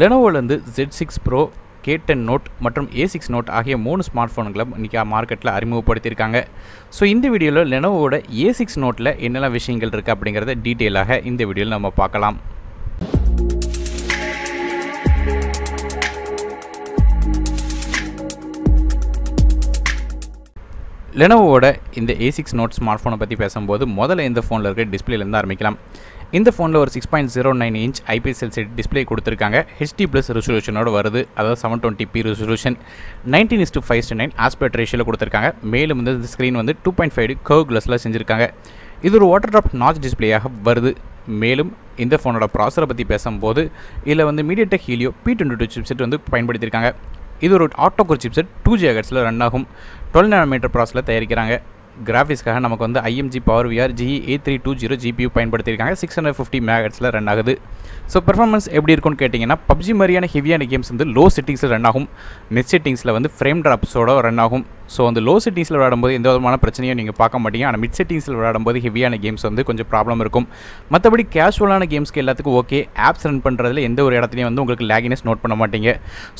லெனோவோலேருந்து Z six pro K ten note மற்றும் A six note ஆகிய மூணு ஸ்மார்ட் ஃபோன்களை இன்றைக்கி மார்க்கெட்டில் அறிமுகப்படுத்தியிருக்காங்க. ஸோ இந்த வீடியோவில் லெனோவோட ஏ சிக்ஸ் நோட்டில் என்னெல்லாம் விஷயங்கள் இருக்குது அப்படிங்கிறத டீட்டெயிலாக இந்த வீடியோவில் நம்ம பார்க்கலாம். லெனோவோட இந்த ஏ சிக்ஸ் நோட் ஸ்மார்ட் ஃபோனை பற்றி பேசும்போது முதல்ல இந்த ஃபோனில் இருக்க டிஸ்பிளேலேருந்து ஆரம்பிக்கலாம். இந்த ஃபோனில் ஒரு six point zero nine inch IPS LCD display கொடுத்துருக்காங்க. ஹெச்டி ப்ளஸ் ரெசல்யூஷனோட வருது. அதாவது seven twenty P resolution nineteen is to five nine aspect ரேஷியோவில் கொடுத்துருக்காங்க. மேலும் வந்து இந்த ஸ்க்ரீன் வந்து டூ பாயிண்ட் ஃபைவ் கர்வ் கிளாஸில் செஞ்சுருக்காங்க. இது ஒரு வாட்டர் ட்ராப் நாச் டிஸ்பிளேயாக வருது. மேலும் இந்த ஃபோனோட ப்ராசரை பற்றி பேசும்போது இதில் வந்து MediaTek Helio P twenty two chipset வந்து பயன்படுத்தியிருக்காங்க. இது ஒரு ஆட்டோகோர் சிப்செட் டூ ஜிஹெட்ஸில் ரன் ஆகும். டுவெல் நேனோமீட்டர் ப்ராஸில் தயாரிக்கிறாங்க. கிராஃபிக்ஸ்க்காக நமக்கு வந்து IMG power VR G A three two zero GPU பயன்படுத்தியிருக்காங்க. சிக்ஸ் ஹண்ட்ரட் ஃபிஃப்டி மேகட்ஸில் ரன் ஆகுது. ஸோ பெர்ஃபார்மன்ஸ் எப்படி இருக்கும்னு கேட்டிங்கன்னா பப்ஜி மாதிரியான ஹெவியான கேம்ஸ் வந்து லோ செட்டிங்ஸில் ரன் ஆகும். நெட் செட்டிங்ஸில் வந்து ஃப்ரேம் ட்ராப்ஸோட ரன் ஆகும். ஸோ அந்த லோ செட்டிங்ஸில் விளையாடும்போது எந்த விதமான பிரச்சனையும் நீங்கள் பார்க்க மாட்டீங்க. ஆனால் மிட் செட்டிங்ஸில் விளையாடும்போது ஹெவியான கேம்ஸ் வந்து கொஞ்சம் ப்ராப்ளம் இருக்கும். மற்றபடி கேஷுவலான கேம்ஸ்க்கு எல்லாத்துக்கும் ஓகே ஆப்ஸ் ரன் பண்ணுறதுல எந்த ஒரு இடத்துலையும் வந்து உங்களுக்கு லேகினஸ் நோட் பண்ண மாட்டீங்க.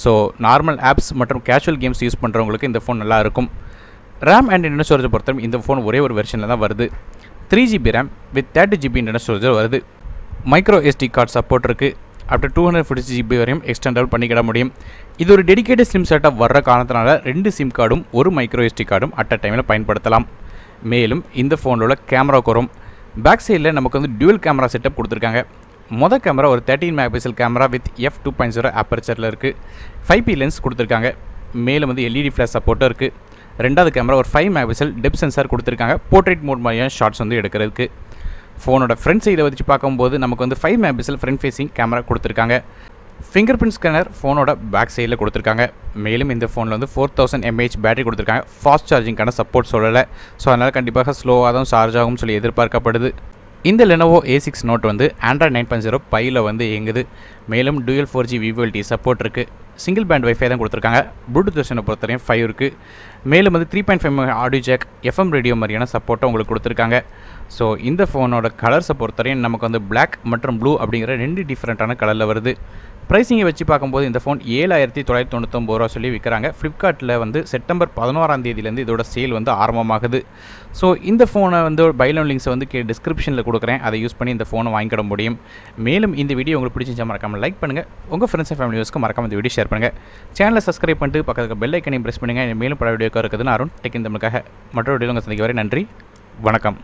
ஸோ நார்மல் ஆப்ஸ் மற்றும் கேஷுவல் கேம்ஸ் யூஸ் பண்ணுறவங்களுக்கு இந்த ஃபோன் நல்லா இருக்கும். ரேம் அண்ட் இன்டர்னல் ஸ்டோரேஜ் பொறுத்தவரை இந்த ஃபோன் ஒரே ஒரு வெர்ஷனில் தான் வருது. Three GB RAM with thirty GB internal storage வருது. மைக்ரோ எஸ்டி கார்டு சப்போர்ட் இருக்குது after two hundred fifty GB வரையும் எக்ஸ்டெண்டபிள் பண்ணிக்கிட முடியும். இது ஒரு டெடிக்கேட்டட் சிம் செட்டப் வர்ற காரணத்தினால ரெண்டு சிம் கார்டும் ஒரு மைக்ரோ எஸ்டி கார்டும் அட் அ டைமில் பயன்படுத்தலாம். மேலும் இந்த ஃபோனோட கேமரா குறும் பேக் சைடில் நமக்கு வந்து டியூவல் கேமரா செட்டப் கொடுத்துருக்காங்க. மொதல் கேமரா ஒரு thirteen mega pixel camera with F two point zero ஆப்பர்ச்சரில் இருக்குது ஃபைவ் பி லென்ஸ் கொடுத்துருக்காங்க. மேலும் வந்து எல்இடி ஃப்ளாஷ் சப்போர்ட்டும் இருக்குது ரெண்டாவது கேமரா ஒரு five mega pixel depth sensor கொடுத்துருக்காங்க. போர்ட்ரேட் மோட் மாதிரியான ஷார்ட்ஸ் வந்து எடுக்கிறதுக்கு. ஃபோனோட ஃப்ரண்ட் சைடை வச்சு பார்க்கும்போது நமக்கு வந்து five mega pixel front facing camera கொடுத்துருக்காங்க. ஃபிங்கர் பிரிண்ட் ஸ்கேனர் ஃபோனோட பேக் சைடில் கொடுத்துருக்காங்க. மேலும் இந்த ஃபோனில் வந்து ஃபோர் தௌசண்ட் எம்ஏஹெச் பேட்டரி கொடுத்துருக்காங்க. ஃபாஸ்ட் சார்ஜிங்கான சப்போர்ட் சொல்லலை. ஸோ அதனால் கண்டிப்பாக ஸ்லோவாக தான் சார்ஜ் ஆகும்னு சொல்லி எதிர்பார்க்கப்படுது. இந்த லெனோவோ ஏ சிக்ஸ் நோட் வந்து ஆண்ட்ராய்ட் நைன் பாயிண்ட் ஜீரோ பையில் வந்து இயங்குது. மேலும் dual four G VoLTE support இருக்குது சிங்கிள் பேண்ட் வைஃபை தான் கொடுத்துருக்காங்க. ப்ளூடூத் வெர்ஷனை பொறுத்தவரையும் ஃபைவ் இருக்குது மேலும் வந்து three point five audio jack FM radio மாதிரியான சப்போர்ட்டை உங்களுக்கு கொடுத்துருக்காங்க. ஸோ இந்த ஃபோனோட கலர்ஸை பொறுத்தவரையும் நமக்கு வந்து பிளாக் மற்றும் ப்ளூ அப்படிங்கிற ரெண்டு டிஃப்ரெண்ட்டான கலரில் வருது. ப்ரைஸிங்கை வச்சு பார்க்கும்போது இந்த ஃபோன் ஏழாயிரத்தி தொள்ளாயிரத்தி தொண்ணூத்தொம்பது ரூபா சொல்லி விற்கிறாங்க ஃப்ளிப்கார்ட்டில் வந்து செப்டம்பர் பதினோராம் தேதியிலேருந்து இதோட சேல் வந்து ஆரம்பமாகுது. ஸோ இந்த ஃபோனை வந்து பைலோன் லிங்க்ஸை வந்து கே டிஸ்கிரிப்ஷனில் கொடுக்குறேன். அதை யூஸ் பண்ணி இந்த ஃபோனை வாங்கிக்கிட முடியும். மேலும் இந்த வீடியோ உங்களுக்கு பிடிச்சிருந்தா மறக்காமல் லைக் பண்ணுங்கள் உங்கள் ஃப்ரெண்ட்ஸ் அண்ட் ஃபேமிலி யூஸ்க்கு மறக்காம இந்த வீடியோ ஷேர் பண்ணுங்கள் சேனலை சப்ஸ்கிரைப் பண்ணிட்டு பக்கத்துக்கு பெல் ஐக்கனையும் ப்ரெஸ் பண்ணுங்கள் மேலும் பல வீடியோக்காக இருக்குதுன்னு அருண் டெக்கின் தமிழுக்காக. மற்றொரு வீடியோ உங்கள் சந்திக்க வரை நன்றி. வணக்கம்.